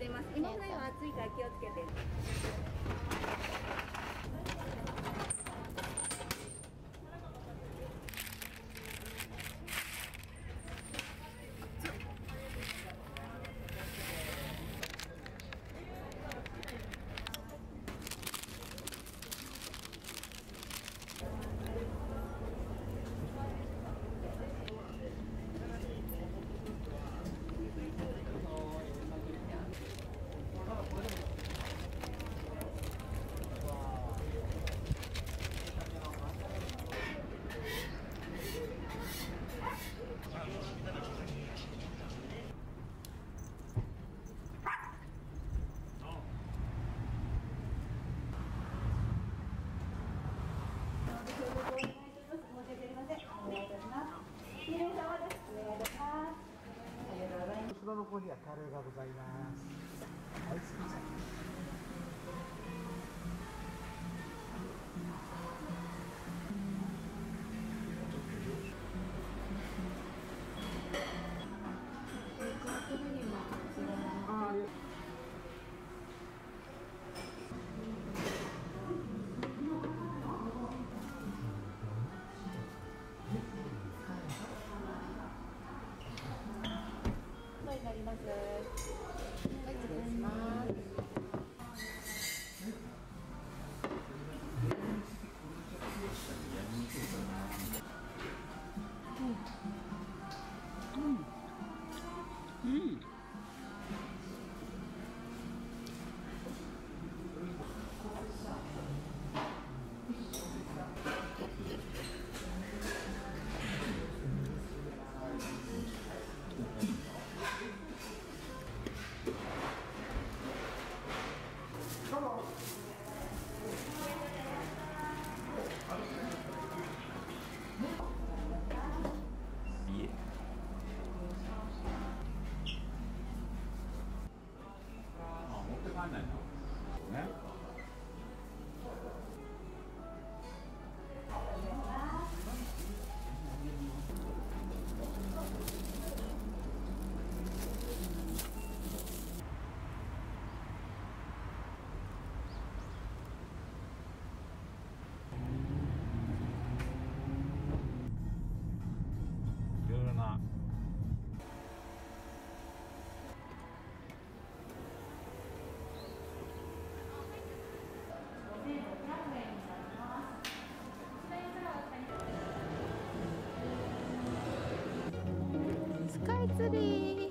っています。今ぐらいは暑いから気をつけて。surely a かんないの。ね city.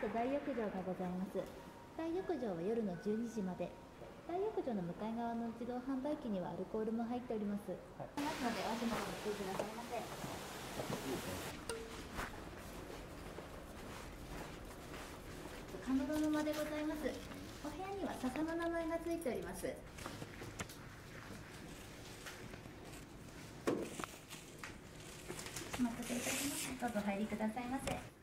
と大浴場がございます。大浴場は夜の12時まで。大浴場の向かい側の自動販売機にはアルコールも入っております、ますのでお足元ご注意くださいませ。カノロ沼でございます。お部屋には笹の名前がついております。お待たせいたしました。どうぞお入りくださいませ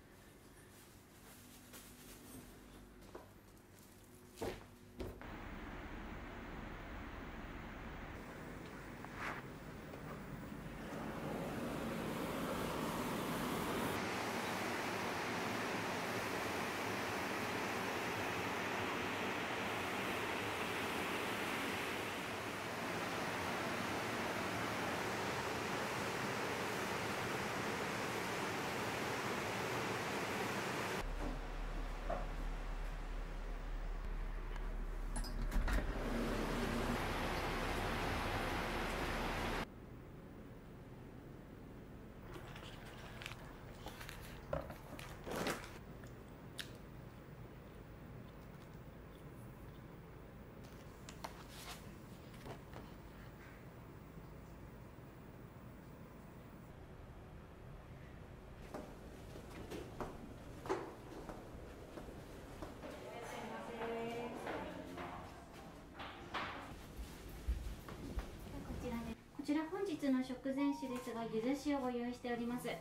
ちら本日の食前酒ですがゆず酒をご用意しております。こ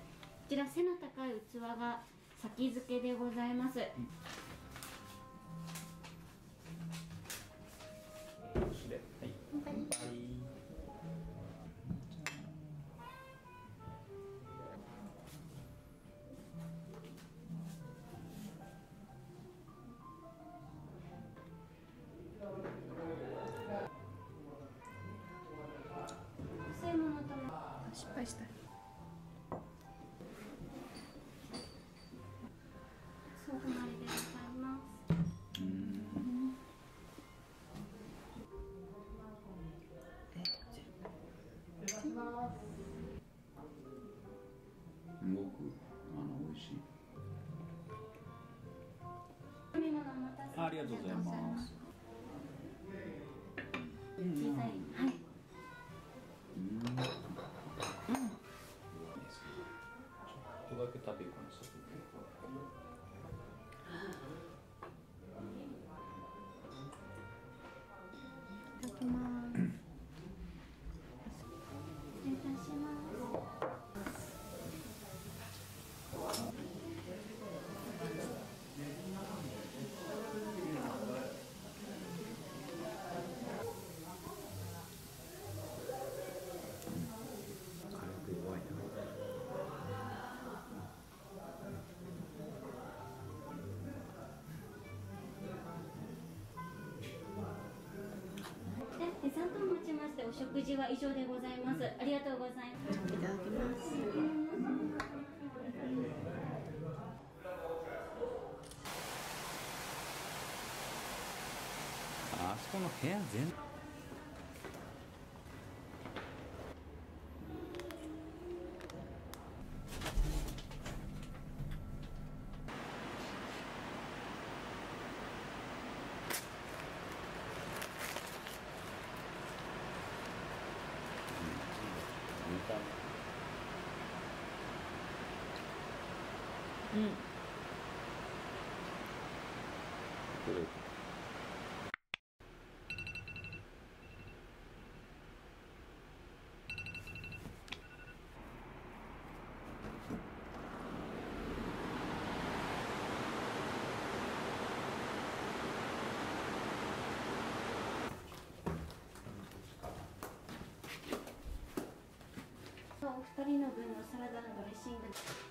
ちら背の高い器が先付けでございます、うん失敗したそう隣でございます。うんすごくあの美味しい。ありがとうございますちょっとましてお食事は以上でございます。ありがとうございますいただきますあそこの部屋全見たうん。お二人の分のサラダのドレッシング。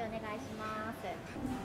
でお願いします。